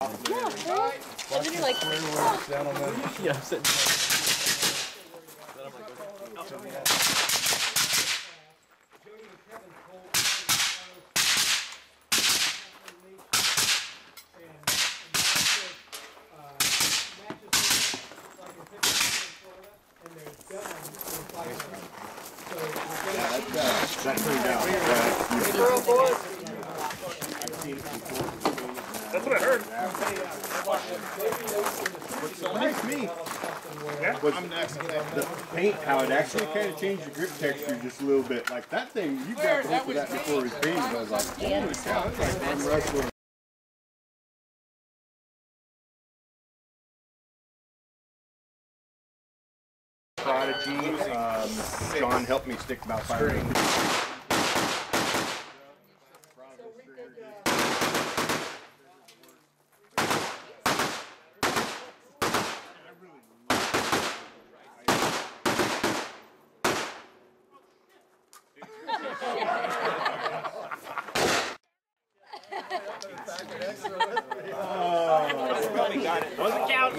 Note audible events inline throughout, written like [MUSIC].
Yeah. And then you're like. Yeah. That's what I heard. Surprised me. Was I'm next. the paint, how it actually kind of changed the grip texture just a little bit. Like that thing, you got to look for that before it was painted. I was like, holy cow, that's like one rush with Prodigy. Um, John helped me stick about five. Probably got it. Wasn't counting.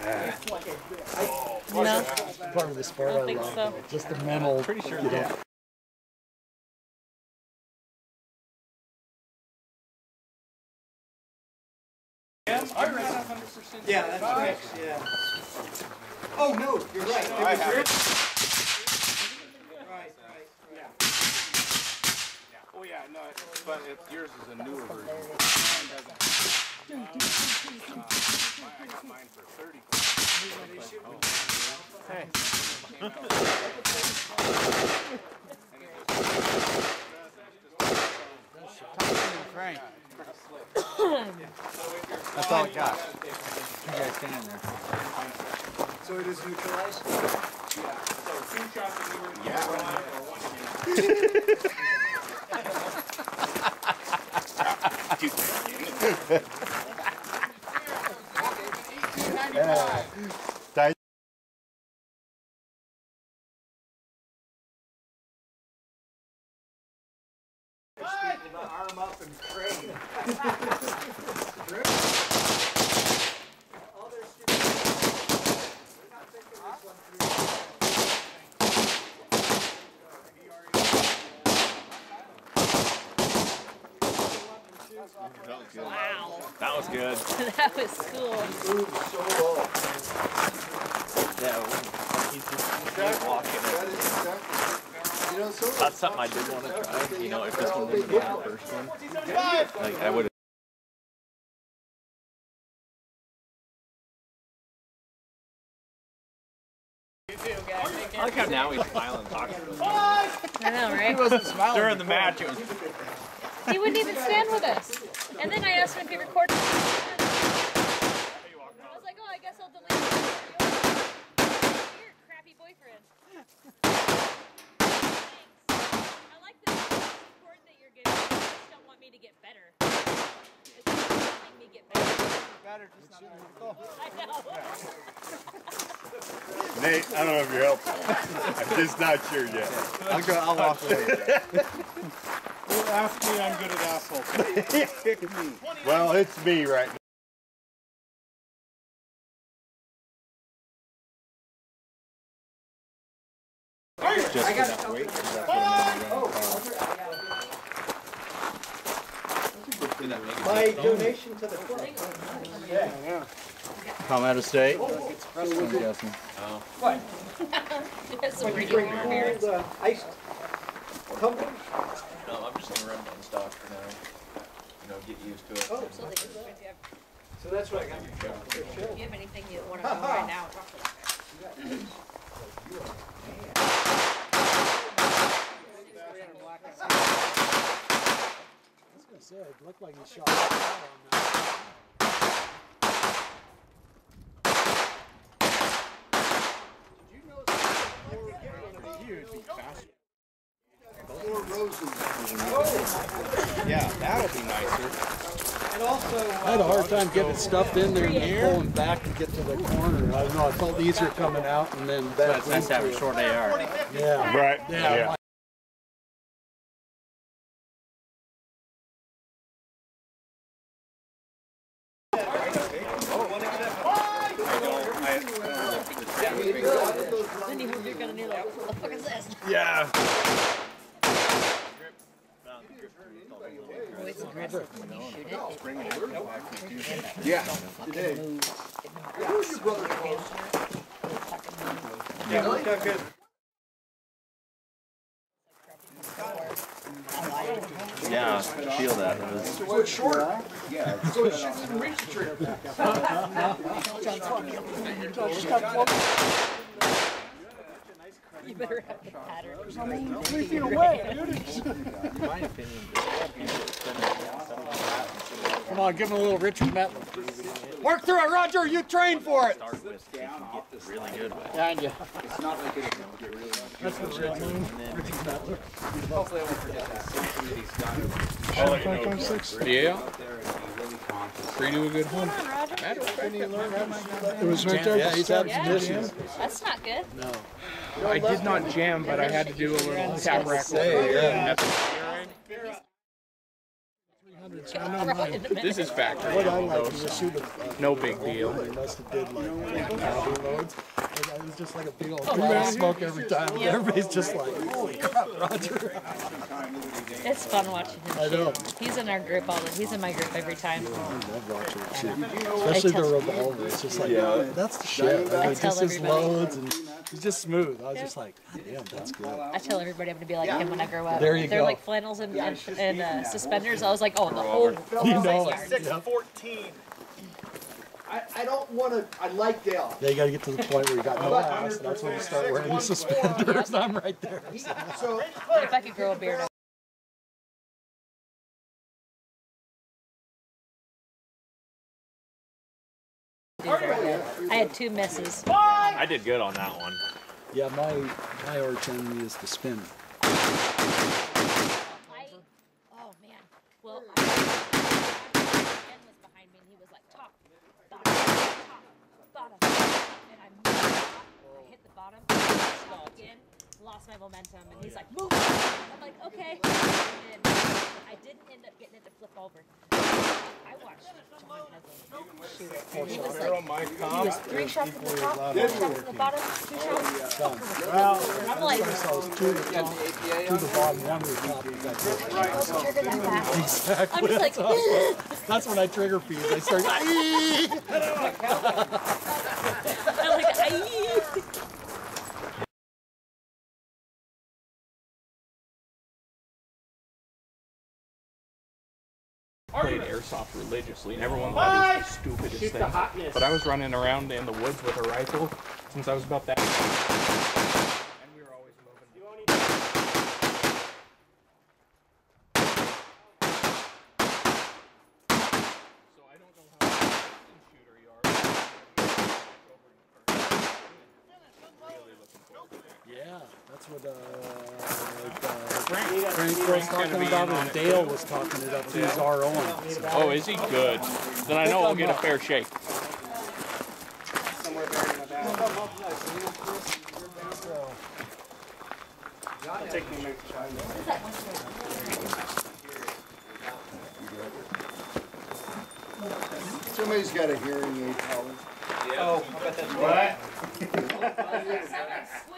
Ah. no, part of the sport. I don't think so. Just the mental. Pretty sure. you know, Yeah, that's right. Yeah. Oh no, you're right. It was your- Right, right, right. Oh yeah, no, but if yours is a newer version. Mine doesn't. I got mine for thirty. That's all I got. You guys stand there. So it is neutralized? [LAUGHS] [LAUGHS] People to arm up and train. All their stupid- They're not thinking this one through. wow, That was good. that was cool. Yeah. He's just walking. That's something I did want to try. You know, if this one wasn't my first one, like I would. I like how now he's smiling talking to us. I know, right? He wasn't smiling. During the match, it was He wouldn't even stand with us. And then I asked him if he recorded. I was like, oh, I guess I'll delete it. Your crappy boyfriend. Thanks. I like the support that you're giving. You just don't want me to get better. It's not letting me get better. I know. [LAUGHS] Nate, I don't know if you're helping. I'm just not sure yet. I'll go. I'll walk away. [LAUGHS] Ask me, I'm good at assholes. [LAUGHS] Well, it's me right now. Just enough weight. My donation to the club. Come out of state. I'm guessing. That's some You pretty bring cold uh, iced tumbler? No, I'm just gonna run down stock for now. You know, get used to it. Oh, So they can go with you. so that's what I got for If you have anything you want to know right now, [LAUGHS] talk to that guy. looked like he shot on that. Yeah, that'll be nicer. I had a hard time getting stuffed in there and then pulling back to get to the corner. I don't know, I felt easier coming out and then back It's nice to have a into it. short AR. Yeah. Right. Yeah. Then you, you're gonna need like, what the fuck is this? Yeah. Oh, it's aggressive when you shoot it. it Yeah. fucking moves. It knocks Yeah, it worked good. Yeah, feel that. It was, So it's shorter. Yeah. So it shouldn't even reach the trigger. You better have the pattern. Three feet away, dude. Come on, give him a little Richard Metler. Work through it, Roger. You train for it. start with, you can get really good with. You. It's not like it'll get really That's what Red Moon. Richard Metler. Hopefully I won't forget that. Some of these guys Yeah. out there and be really conscious. Free to a good home. It was right there. Yeah, he's had some That's not good. No. I did not jam, but I had to do a little tap rack. Say, yeah. This is factory. What I like is to shoot a, uh, No big deal. Must have did like body loads. Like, it was just like a big old oh, wow. smoke every time. Yeah. Everybody's just like, holy crap, Roger. It's fun watching him. I know. Shoot. He's in our group all the time. He's in my group every time. Yeah, I love watching him shoot. Especially the revolver. It's just like, yeah. that's the shit. I mean, just his loads and he's just smooth. I was yeah. just like, damn, that's good. I tell everybody I'm going to be like him when I grow up. There you They're go. like flannels and, and, and uh, suspenders. I was like, oh, the whole. You know, like, 6'14. I, I don't want to. I like Dale. Yeah, you gotta get to the point where you got no ass. and That's when you start wearing the suspenders. [LAUGHS] I'm right there. So If I could grow a beard, I I had two misses. I did good on that one. Yeah, my my arch enemy is the spin. I, oh man. Well, I, Ben was behind me and he was like top, bottom, top, bottom, and I moved. I hit the bottom, stopped again, lost my momentum, and oh, he's like move. I'm like okay, and I didn't end up getting it to flip over. I watched John Headley shoot it. and He was like, he was three shots from the top, one shot from the bottom, two shots. Well, I'm like, I was two to the top, two to the bottom, one to the top. of that group. I don't trigger that fast. Exactly. I'm just like, That's when [LAUGHS] I trigger fees. I start. [LAUGHS] I'm like, "Aye." played airsoft religiously, and everyone thought it was the stupidest thing. But I was running around in the woods with a rifle since I was about that. And we were always moving. So I don't know how a shooter you are. Really looking forward. Yeah, that's what uh, Frank, Frank was talking be about in on it, Dale was talking it up to his our own. Oh, is he good? Then I know I'll get a fair shake. Somebody's got a hearing aid problem. [LAUGHS]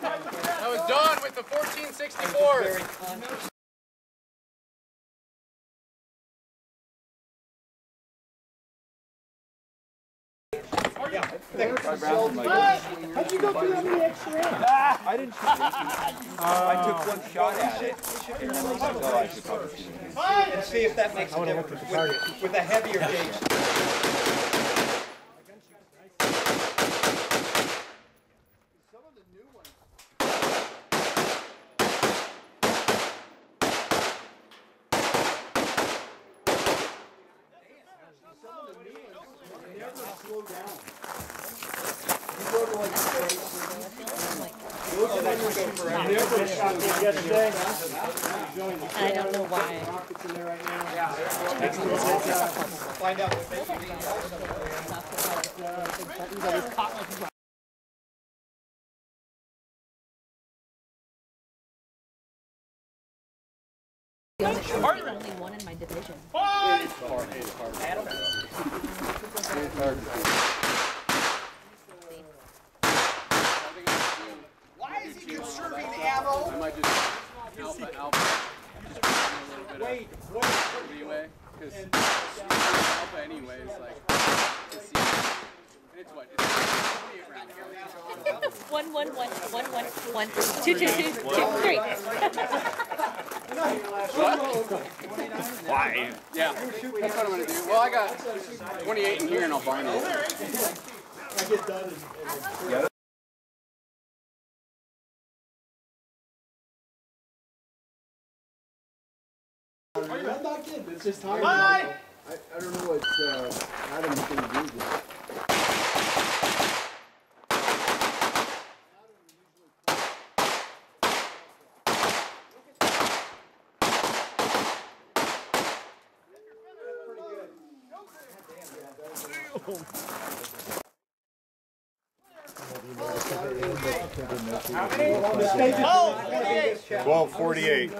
down over there. on with the 1464. How'd you go through that many extra rounds? Ah, I didn't shoot it. I took one uh, shot at it. And then I said, I should probably shoot it again. And see if that makes a difference with, with a heavier gauge. I don't know why. Only one in my division. Why is he conserving ammo? I might just alpha alpha. Just put in a little bit Wait, of wait. Leeway. Because alpha anyways, like, to see. And it's what? It's One, one, one, one, one, one, two, two, two, two, three. Why? Yeah, that's what I'm gonna do. Well, I got 28 in here and I'll bind it. I'm not kidding. It's just time. I, I don't know what uh, Adam's gonna do. Here. Twelve forty-eight.